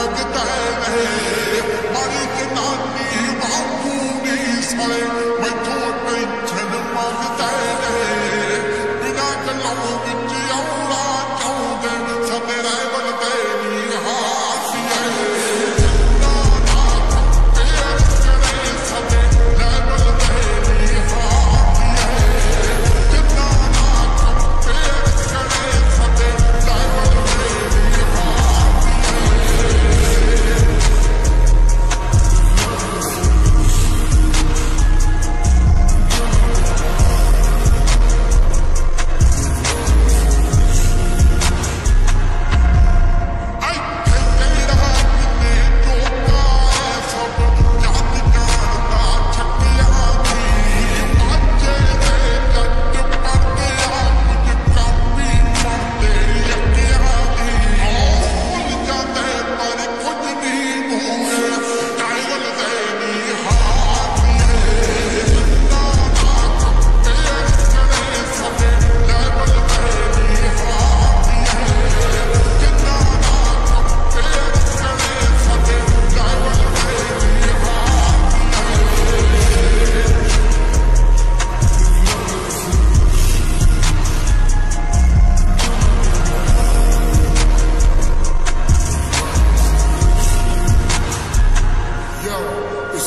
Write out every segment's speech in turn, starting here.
रंगता है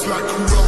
like a